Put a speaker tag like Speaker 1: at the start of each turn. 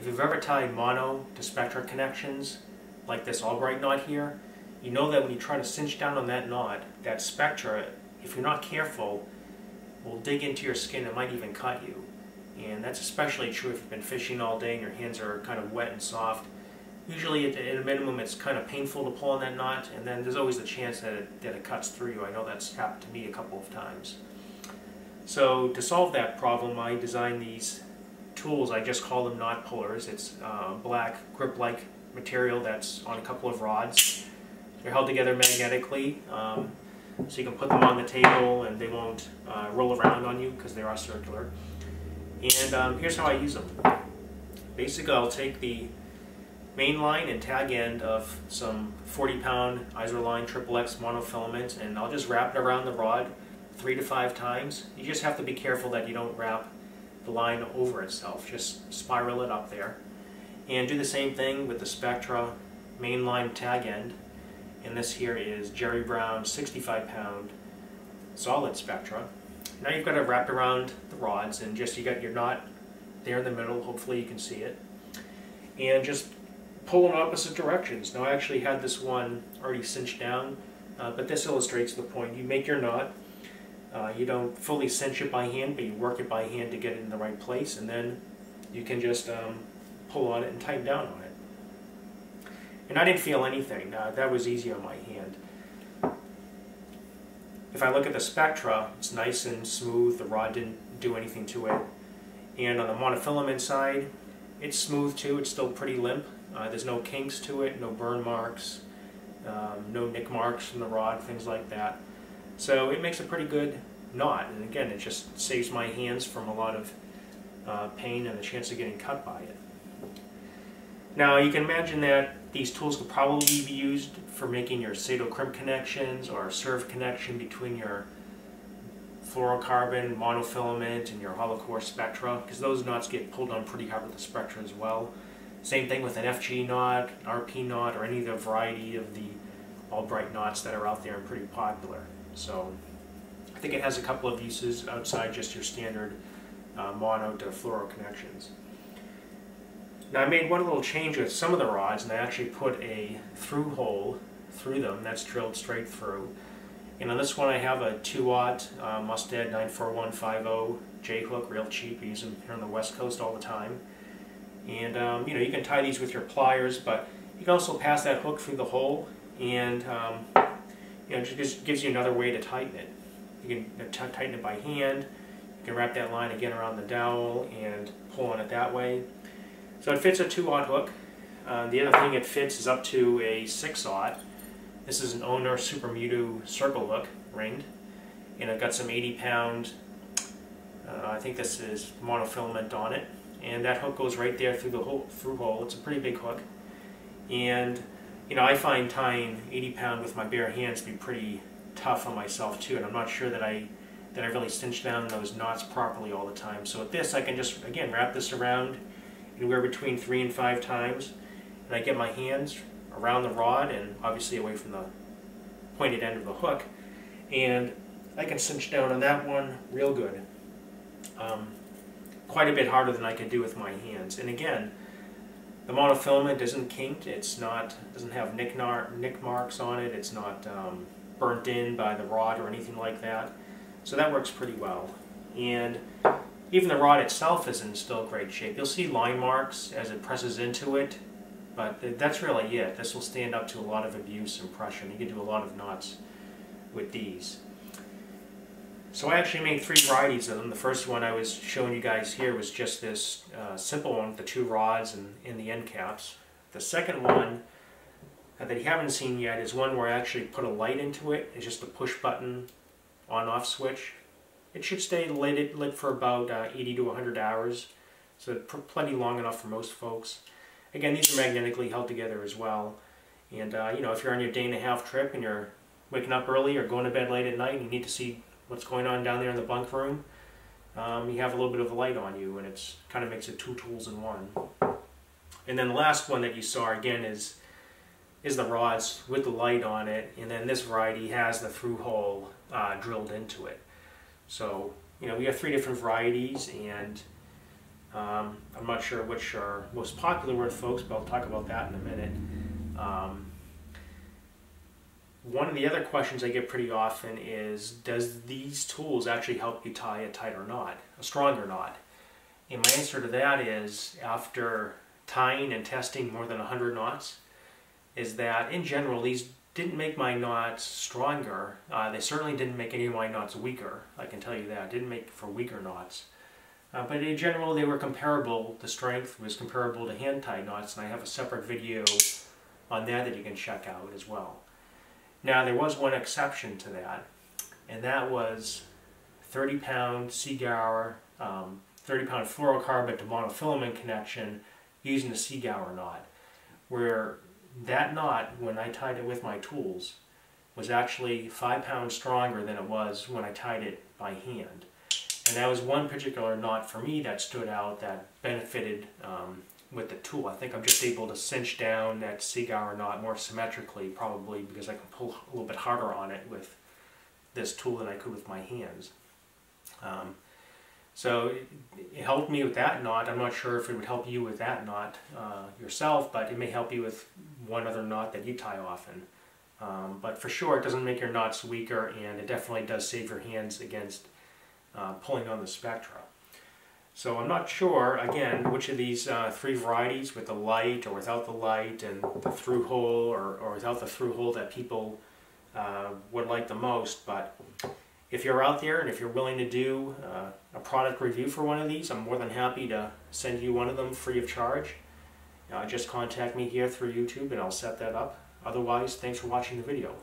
Speaker 1: if you've ever tied mono to spectra connections, like this Albright knot here, you know that when you try to cinch down on that knot, that spectra, if you're not careful, will dig into your skin and might even cut you. And that's especially true if you've been fishing all day and your hands are kind of wet and soft. Usually at, at a minimum it's kind of painful to pull on that knot and then there's always the chance that it, that it cuts through you. I know that's happened to me a couple of times. So to solve that problem I designed these tools, I just call them knot pullers. It's uh, black grip-like material that's on a couple of rods. They're held together magnetically, um, so you can put them on the table and they won't uh, roll around on you because they are circular. And um, here's how I use them. Basically, I'll take the main line and tag end of some 40 pound Izorline Triple X monofilament and I'll just wrap it around the rod three to five times. You just have to be careful that you don't wrap the line over itself. Just spiral it up there. And do the same thing with the Spectra mainline tag end. And this here is Jerry Brown 65 pound solid Spectra. Now you've got it wrapped around the rods and just you got your knot there in the middle, hopefully you can see it. And just pull in opposite directions. Now I actually had this one already cinched down, uh, but this illustrates the point. You make your knot, uh, you don't fully cinch it by hand, but you work it by hand to get it in the right place, and then you can just um, pull on it and tighten down on it. And I didn't feel anything. Uh, that was easy on my hand. If I look at the Spectra, it's nice and smooth. The rod didn't do anything to it. And on the monofilament side, it's smooth too. It's still pretty limp. Uh, there's no kinks to it, no burn marks, um, no nick marks from the rod, things like that. So it makes a pretty good knot. And again, it just saves my hands from a lot of uh, pain and the chance of getting cut by it. Now you can imagine that these tools could probably be used for making your Sato crimp connections or serve connection between your fluorocarbon, monofilament, and your hollow core spectra, because those knots get pulled on pretty hard with the spectra as well. Same thing with an FG knot, RP knot, or any of the variety of the Albright knots that are out there and pretty popular. So I think it has a couple of uses outside just your standard uh, mono to fluoro connections. Now I made one little change with some of the rods and I actually put a through hole through them that's drilled straight through. And on this one I have a 2-aught uh, Mustad 94150 J-hook, real cheap. I use them here on the west coast all the time. And um, you know, you can tie these with your pliers, but you can also pass that hook through the hole and um, you know, just gives you another way to tighten it. You can tighten it by hand, you can wrap that line again around the dowel and pull on it that way. So it fits a 2-aught hook. Uh, the other thing it fits is up to a 6-aught. This is an Owner Super Mutu circle hook, ringed. And I've got some 80 pound, uh, I think this is monofilament on it. And that hook goes right there through the hole, through hole. It's a pretty big hook. And, you know, I find tying 80 pound with my bare hands to be pretty tough on myself too. And I'm not sure that I that I really cinch down those knots properly all the time. So with this, I can just, again, wrap this around anywhere between three and five times. And I get my hands around the rod and obviously away from the pointed end of the hook. And I can cinch down on that one real good. Um, quite a bit harder than I can do with my hands. And again, the monofilament isn't kinked. It's not doesn't have nick, nick marks on it. It's not um, burnt in by the rod or anything like that. So that works pretty well. And even the rod itself is in still great shape. You'll see line marks as it presses into it, but that's really it. This will stand up to a lot of abuse and pressure. You can do a lot of knots with these. So I actually made three varieties of them. The first one I was showing you guys here was just this uh, simple one with the two rods and, and the end caps. The second one uh, that you haven't seen yet is one where I actually put a light into it. It's just a push button on-off switch. It should stay lit, lit for about uh, 80 to 100 hours, so plenty long enough for most folks. Again, these are magnetically held together as well. And, uh, you know, if you're on your day and a half trip and you're waking up early or going to bed late at night and you need to see what's going on down there in the bunk room, um, you have a little bit of a light on you and it's kind of makes it two tools in one. And then the last one that you saw again is is the rods with the light on it and then this variety has the through hole uh, drilled into it. So, you know, we have three different varieties and Um, I'm not sure which are most popular with folks, but I'll talk about that in a minute. Um, one of the other questions I get pretty often is, does these tools actually help you tie a tighter knot, a stronger knot? And my answer to that is, after tying and testing more than 100 knots, is that in general these didn't make my knots stronger. Uh, they certainly didn't make any of my knots weaker, I can tell you that. Didn't make for weaker knots. Uh, but in general they were comparable, the strength was comparable to hand tied knots, and I have a separate video on that that you can check out as well. Now there was one exception to that, and that was 30 pound Seaguar, um, 30 pound fluorocarbon to monofilament connection using the Seaguar knot, where that knot, when I tied it with my tools, was actually five pounds stronger than it was when I tied it by hand. And that was one particular knot for me that stood out that benefited um, with the tool. I think I'm just able to cinch down that Seaguar knot more symmetrically probably because I can pull a little bit harder on it with this tool than I could with my hands. Um, so it, it, helped me with that knot. I'm not sure if it would help you with that knot uh, yourself, but it may help you with one other knot that you tie often. Um, but for sure, it doesn't make your knots weaker, and it definitely does save your hands against uh, pulling on the Spectra. So I'm not sure, again, which of these uh, three varieties, with the light or without the light, and the through hole or, or without the through hole that people uh, would like the most, but if you're out there and if you're willing to do uh, a product review for one of these, I'm more than happy to send you one of them free of charge. Uh, just contact me here through YouTube and I'll set that up. Otherwise, thanks for watching the video.